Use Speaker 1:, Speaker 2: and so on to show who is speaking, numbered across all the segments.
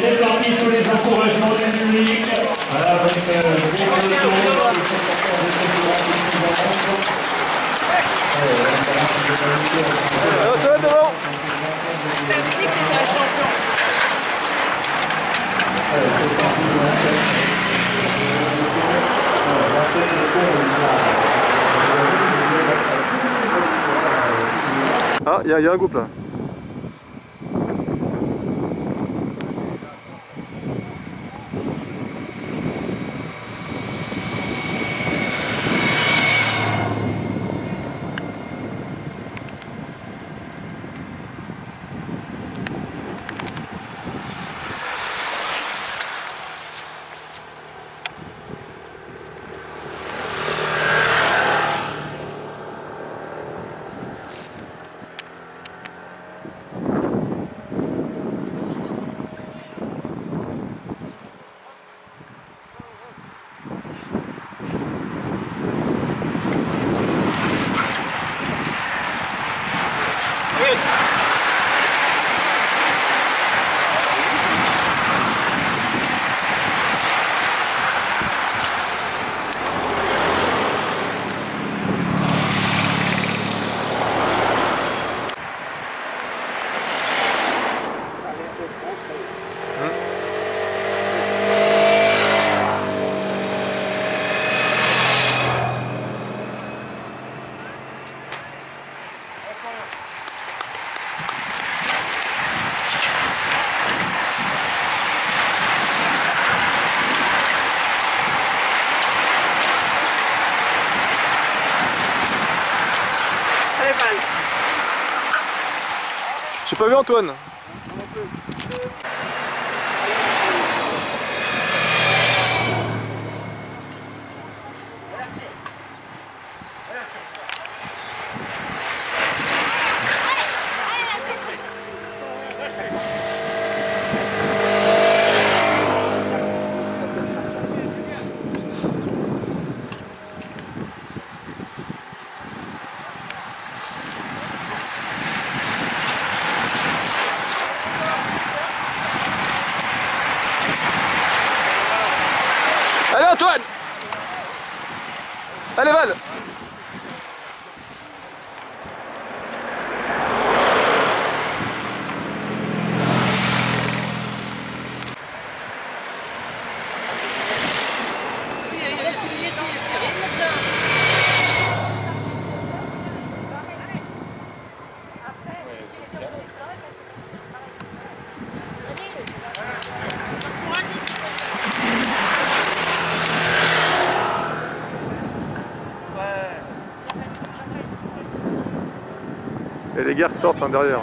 Speaker 1: c'est parti sous les encouragements du public. Voilà, avec euh, les
Speaker 2: toi, devant. Ah, il y, y a un groupe là.
Speaker 3: Allez,
Speaker 2: J'ai pas vu Antoine. Gars sortent hein, derrière.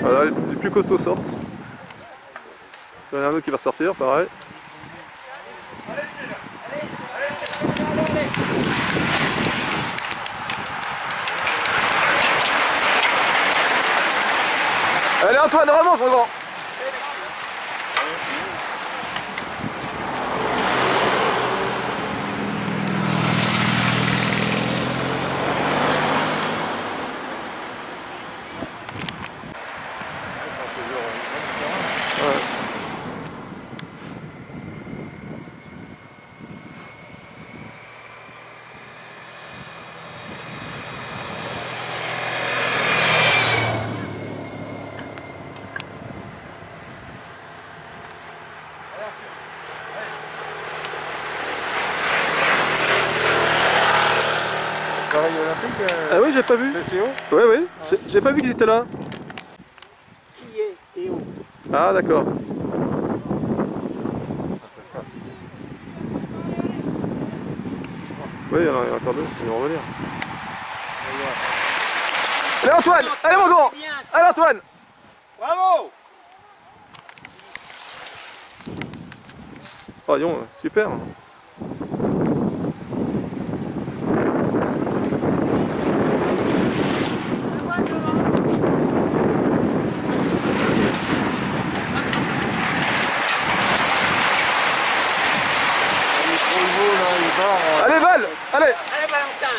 Speaker 2: Voilà, les plus costauds sortent. Il y en a un autre qui va sortir, pareil. Allez Antoine, remonte mon
Speaker 4: Pareil olympique, euh,
Speaker 2: Ah oui, j'ai pas vu.
Speaker 4: c'est Théo
Speaker 2: Oui, oui, j'ai- j'ai pas vu qu'ils étaient là.
Speaker 3: Qui est Théo
Speaker 2: Ah d'accord. Oui, il y en a il y en a encore deux, ils vont revenir. Allez Antoine Allez mon grand Allez Antoine
Speaker 3: Bravo
Speaker 2: Oh, dis donc, super Val Allez
Speaker 3: Allez, Valentin.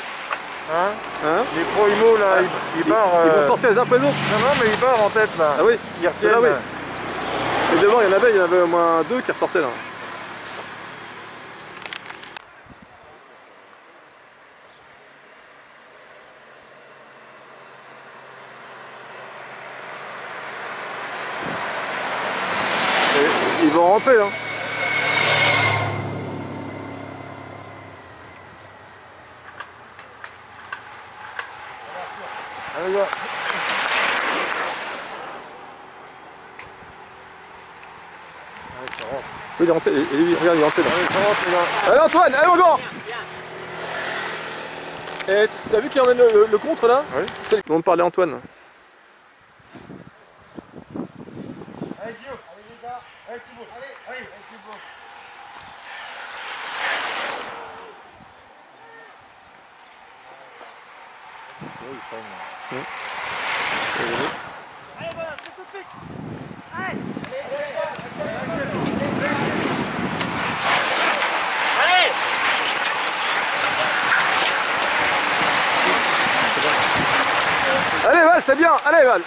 Speaker 4: Hein
Speaker 2: Hein
Speaker 4: Les pro là, ils, ils barrent.
Speaker 2: Ils vont
Speaker 4: euh,
Speaker 2: sortir les uns après les autres.
Speaker 4: Non, non, mais ils barrent en tête là.
Speaker 2: Ah oui
Speaker 4: Ils retiennent.
Speaker 2: là, oui. Et devant, il y en avait, il y en avait au moins deux qui ressortaient là. Et ils vont rentrer là.
Speaker 4: Allez, gars. Allez, ça rentre.
Speaker 2: Oui, il est rentré. Et, et lui, regarde, il est rentré là.
Speaker 4: Allez,
Speaker 2: Antoine, allez mon grand Et tu as vu qui emmène le, le- contre là?
Speaker 4: Oui.
Speaker 2: C'est le... On parlait Antoine.
Speaker 4: Allez, Guillaume. Allez, les gars. Allez, Thibaut. Allez, allez, allez, Thibaut. Oui, ils prennent.
Speaker 3: Allez, voilà, fais sauter. Allez. Allez.
Speaker 2: Allez Val, c'est bien Allez Val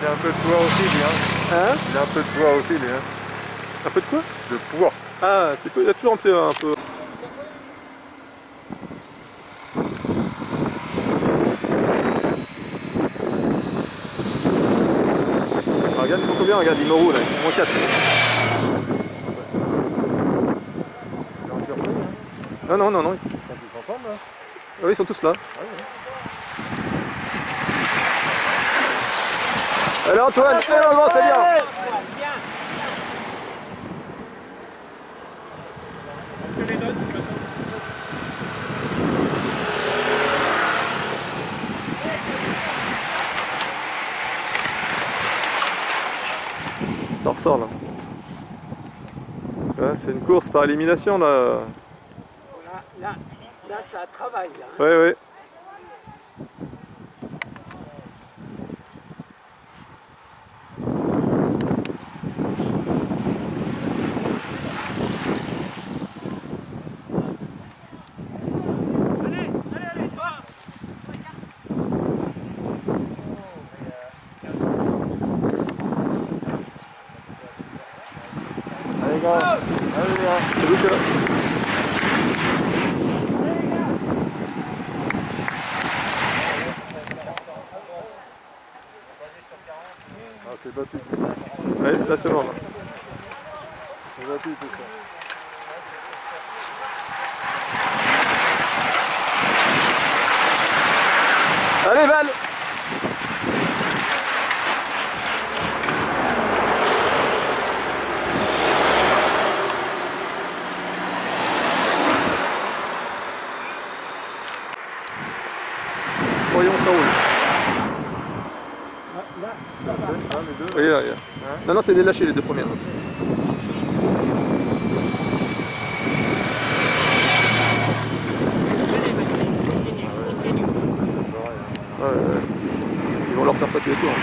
Speaker 4: Il a un peu de poids aussi, lui. Hein.
Speaker 2: Hein
Speaker 4: Il a un peu de poids aussi, lui. Hein.
Speaker 2: Un peu de quoi?
Speaker 4: De poids.
Speaker 2: Ah, tu peux, il a toujours un peu... Un peu... Ah, regarde, ils sont combien? Regarde, ils me roulent là, ils sont moins 4.
Speaker 4: Il est en surprise, hein.
Speaker 2: Non, non, non, non.
Speaker 4: Ils sont tous ensemble, là.
Speaker 2: Ah oui, ils sont tous là. Allez Antoine, c'est. Bien. Ça ressort là. Ouais, c'est une course par élimination là.
Speaker 3: Là, là, là, ça travaille. Là, hein.
Speaker 2: Ouais, ouais.
Speaker 4: Ah, c'est battu.
Speaker 2: Ouais, là c'est bon.
Speaker 4: C'est battu, tout ça.
Speaker 2: Allez Val Voyons, ça roule. Là, là. Non, non, c'est délâché les deux premières. Ouais, ouais, ouais. Ils vont leur faire ça tous les tours. hein.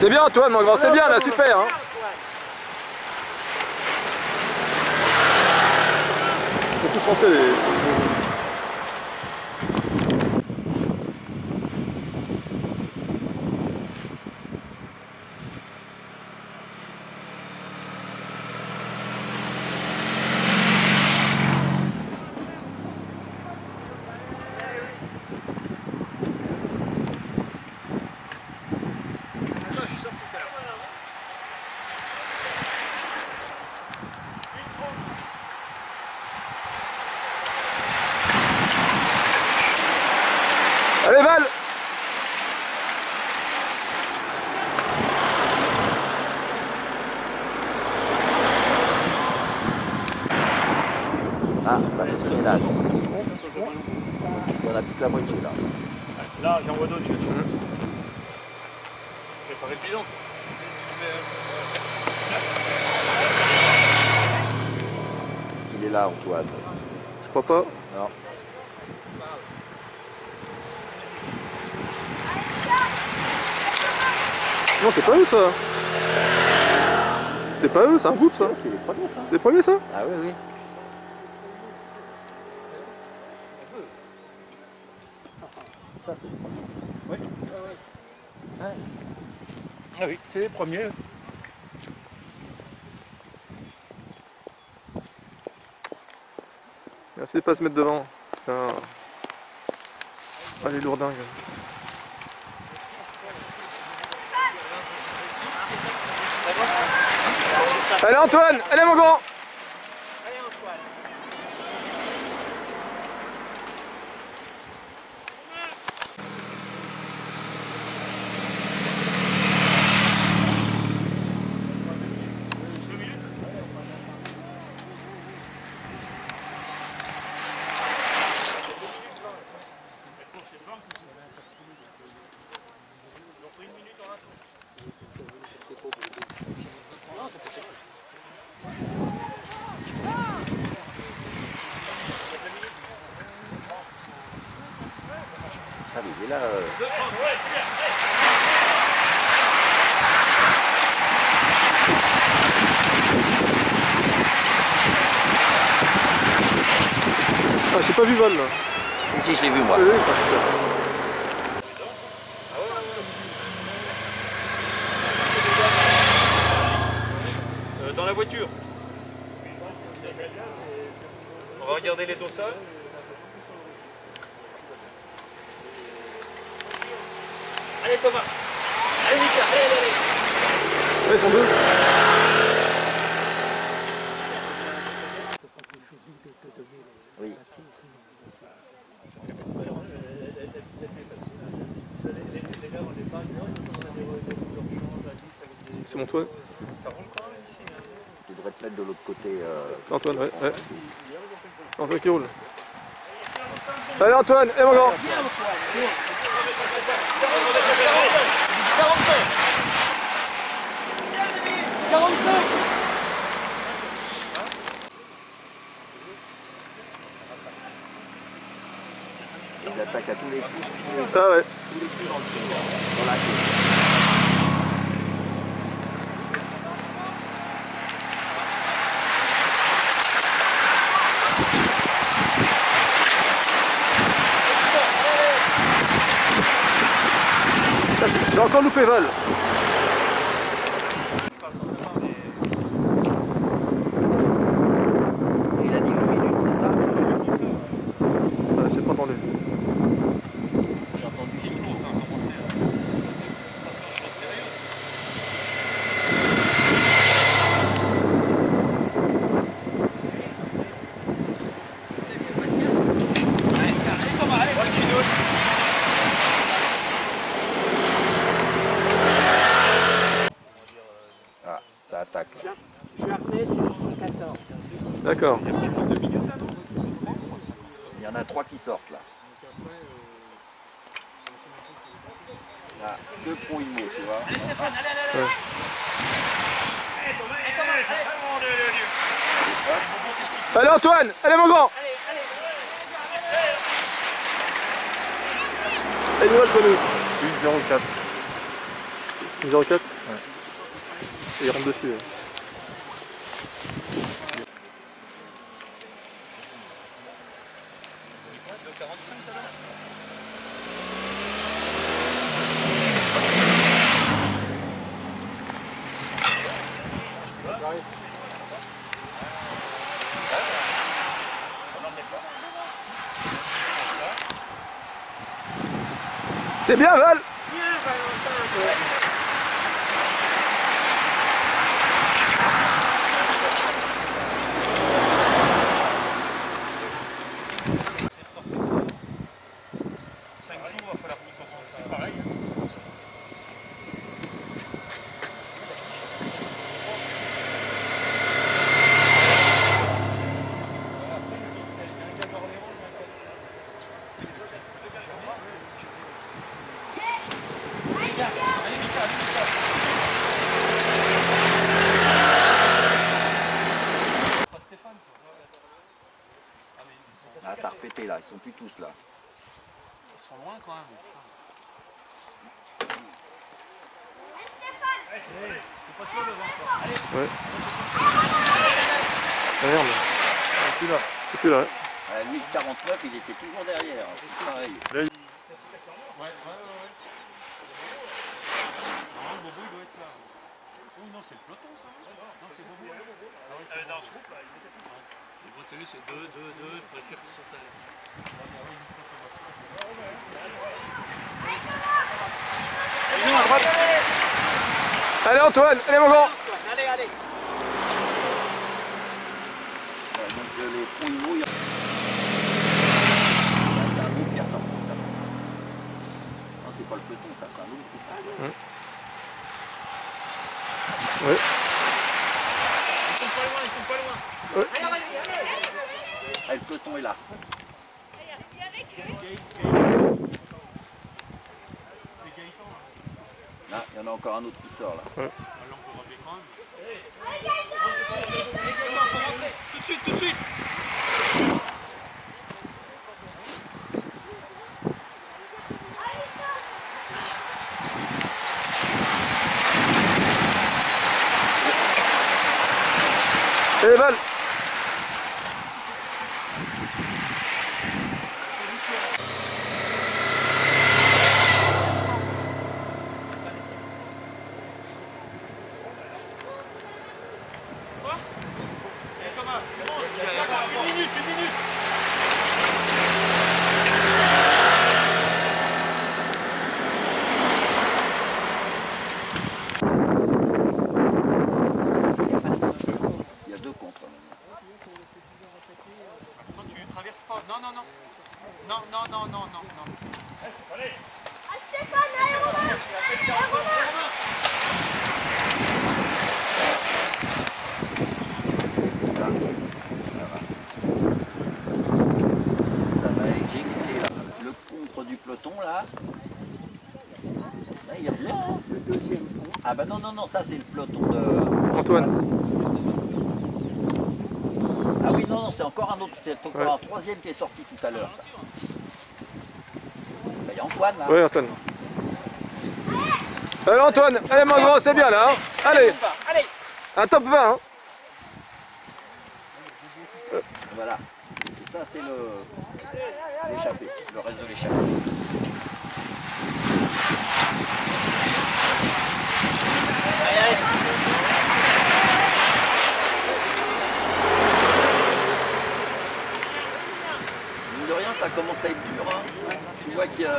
Speaker 2: C'est bien Antoine mon grand, c'est bien là, super hein. Ils sont tous rentrés les... Allez Val
Speaker 5: Ah, ça fait son ménage. Il y en a plus que la moitié là.
Speaker 1: Là, j'envoie d'autres, je suis. Préparer le bilan.
Speaker 5: Il est là, Antoine.
Speaker 2: Je crois pas.
Speaker 5: Non.
Speaker 2: Non, c'est pas où ça C'est pas eux, c'est un groupe ça
Speaker 5: C'est les premiers ça
Speaker 2: C'est les premiers ça?
Speaker 5: Ah oui, oui.
Speaker 6: Ah oui, c'est les premiers.
Speaker 2: Merci de pas se mettre devant. Putain. Allez, lourdingue. Allez Antoine, allez mon grand
Speaker 5: là. euh.
Speaker 2: Ah, j'ai pas vu Val là.
Speaker 5: Si je l'ai vu moi.
Speaker 2: Oui, oui, pas super.
Speaker 6: Euh, dans la voiture. On va regarder les dossards. Allez Thomas Allez Mika, allez, allez, allez
Speaker 2: Ouais.
Speaker 5: Oui.
Speaker 2: C'est mon Antoine.
Speaker 5: Tu devrais te mettre de l'autre côté. euh,
Speaker 2: Antoine, ouais. ouais. Antoine qui roule. Allez Antoine, et mon grand
Speaker 5: Il attaque à tous les coups.
Speaker 2: Ah ouais.
Speaker 5: tous les coups dans le dans la queue.
Speaker 2: J'ai encore loupé Val.
Speaker 5: Et il a dit une minute, c'est ça
Speaker 2: Ah, j'ai pas entendu.
Speaker 6: J'ai entendu six minutes, ça a commencé à... Ça se sérieux. Allez, allez Thomas, allez, voilà qui nous.
Speaker 5: Ah, ça attaque.
Speaker 3: Jarnet, c'est le 114.
Speaker 2: D'accord.
Speaker 5: Il y en a trois qui sortent là. Là, deux pro IMO, tu vois.
Speaker 2: Allez Antoine, allez mon grand Allez, nous, le
Speaker 4: 804.
Speaker 2: 04 Ouais. Il rentre dessus. C'est bien Val
Speaker 6: Cinq jours, va falloir y penser, c'est pareil.
Speaker 5: Là, ils sont plus tous là.
Speaker 6: Ils sont loin quand même.
Speaker 1: Ah, merde.
Speaker 5: Plus là.
Speaker 1: C'est plus là.
Speaker 5: À lui, 49, il était toujours derrière. C'est pareil.
Speaker 2: Ouais, ouais, ouais, ouais. Normalement, Bobo, il doit être là. Oh non, c'est le peloton, ça Non, c'est Bobo. Ah ouais, c'est dans ce groupe, là, il était Bretonneux, c'est 2, 2, 2, il faudrait dire qu'ils sont à
Speaker 1: Allez Antoine, allez mon grand
Speaker 3: Allez, allez.
Speaker 5: C'est pas le peloton, ça, c'est un autre.
Speaker 1: Ouais.
Speaker 3: Allez,
Speaker 5: le peloton est là. Là, il y en a encore un autre qui sort là.
Speaker 2: Même. Tout de suite, tout de suite
Speaker 1: Et les balles
Speaker 2: Une minute, une minute
Speaker 5: Il y a deux contre. maintenant.
Speaker 2: Attention, tu traverses pas. Non, non, non. Non, non, non, non, non, non.
Speaker 5: Là, ça va. Ça va éjecter là. Le contre du peloton là. Là, il revient. hein. Le deuxième contre. Ah bah non, non, non, ça c'est le peloton de.
Speaker 1: Antoine.
Speaker 5: Ah oui, non, non, c'est encore un autre. C'est encore
Speaker 1: Ouais.
Speaker 5: un troisième qui est sorti tout à l'heure. Bah, Il y a Antoine là.
Speaker 1: Oui Antoine. Allez Antoine, allez mon grand, c'est bien là. hein. Allez,
Speaker 3: Allez.
Speaker 1: un top 20. hein.
Speaker 5: Voilà. Et ça c'est le l'échappé, le reste de l'échappée. Mine de rien, ça commence à être dur. Hein. Tu vois qu'il y a...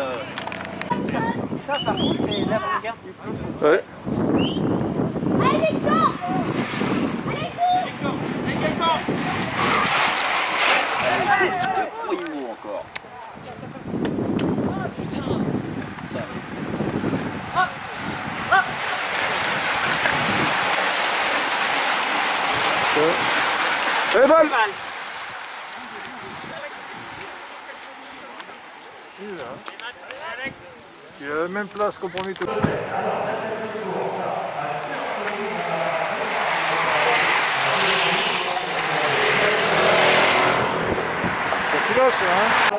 Speaker 3: Ça, ça, par contre, c'est l'avant-garde du peloton.
Speaker 1: Ouais.
Speaker 5: le Proimo encore.
Speaker 1: Balles
Speaker 3: Mal.
Speaker 1: Il a la même place qu'au premier tour. Lâches, hein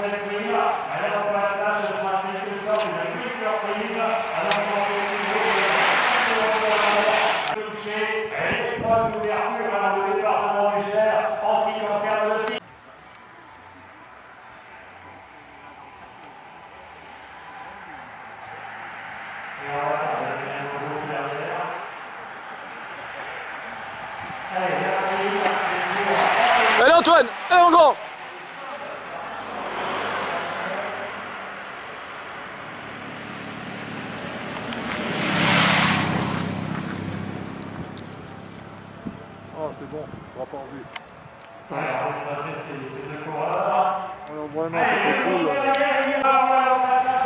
Speaker 1: Allez Antoine, allez mon grand Oh c'est bon, rapport en vue. Alors vraiment c'est cool.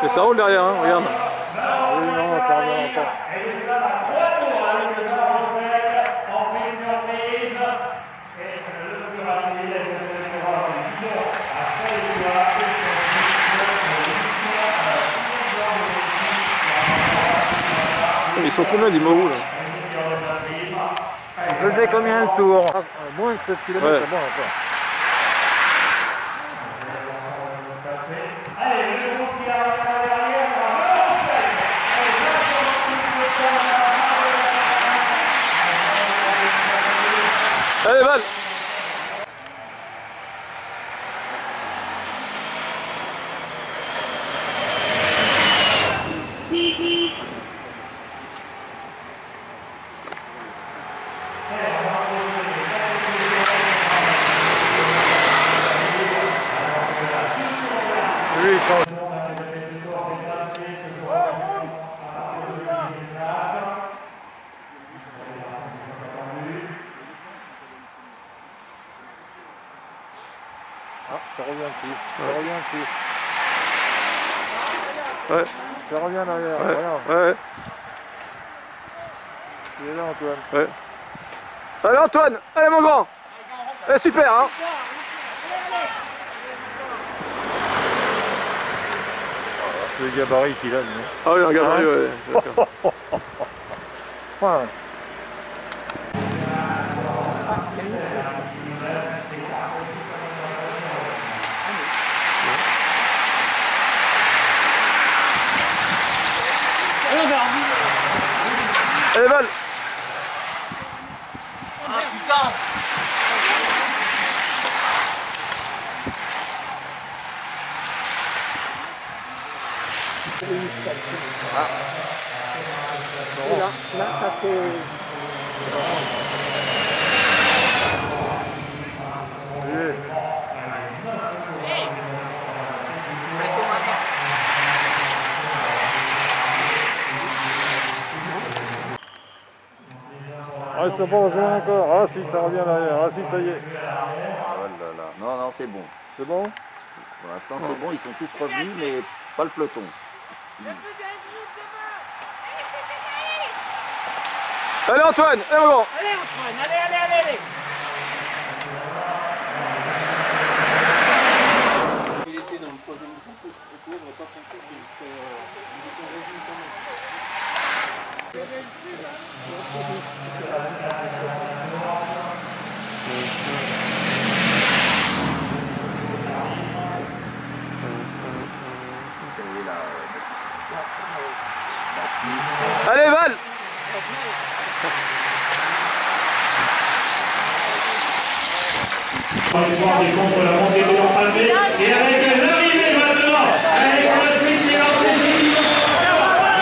Speaker 1: Et ça roule derrière, hein, regarde. Oui non, ça revient pas. Ils sont combien du Morou là
Speaker 4: Il faisait combien le tour Moins que 7 km,
Speaker 1: Ouais.
Speaker 4: c'est bon encore.
Speaker 2: Allez, Val Lui, il change.
Speaker 7: Ah, ça revient dessus. Ça revient dessus.
Speaker 2: Ouais,
Speaker 7: Ça revient en arrière.
Speaker 2: ouais,
Speaker 7: Regarde.
Speaker 2: ouais,
Speaker 7: Il est là, Antoine.
Speaker 2: ouais. Allez, Antoine Allez, mon grand Eh, super, hein
Speaker 7: Le gabarit qu'il a, lui.
Speaker 2: Ah oui, un gabarit, ouais, d'accord. Allez, Val
Speaker 3: Ah putain
Speaker 8: Là, là, ça c'est.
Speaker 7: Ah, ils sont pas rejoints encore. Ah, si, ça revient en arrière. Ah, si, ça y est.
Speaker 5: Oh là là. Non, non, c'est bon.
Speaker 7: C'est bon?
Speaker 5: Pour l'instant, c'est bon. Ils sont tous revenus, mais pas le peloton.
Speaker 2: Allez, Antoine Allez, grand
Speaker 3: Allez Antoine, allez, allez, allez, allez Il était dans le troisième groupe, on va pas compter qu'il était en régime quand même.
Speaker 2: Allez, Val
Speaker 1: Espoir des contre la montée de l'an passé. Et avec l'arrivée maintenant, avec la sprint qui est lancée, c'est qui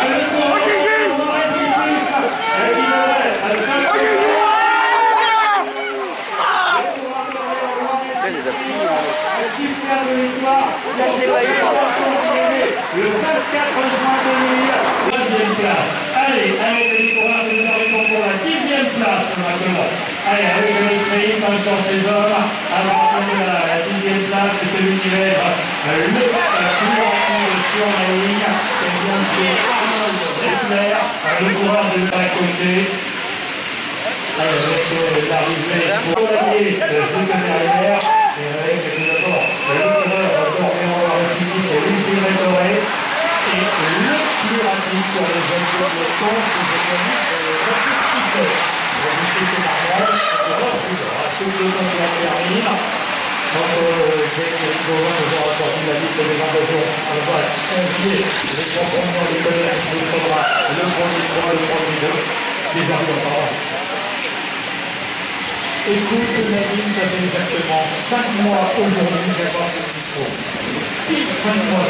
Speaker 1: Le courant de Marais Cycliste, et qui devrait, à la cinquième super de victoire. Le 24 juin 2000, deuxième place. Allez, avec que nous arrivons pour la dixième place maintenant. Allez, avec le sprint hein, sur hommes, avant de la, la dixième place, c'est celui qui va être euh, le plus sur la ligne. Et bien c'est Arnold Reffler, le coureur de la côté. Allez, avec euh, l'arrivée pour de derrière, et avec tout le c'est Wilfried Rétoré. Le plus rapide sur les jeunes de peloton, c'est Jérémy Baptiste c'est normal, c'est rapide. À ce peloton qui la termine, donc Jérémy Gauvin nous aura sorti la liste des engagements. On va convier les trois premiers des collègues, il faudra le premier 3, le premier 2, les arrivants, pardon. Écoute, Nadine, ça fait exactement 5 mois aujourd'hui j'ai pas fait le. Pile 5 mois,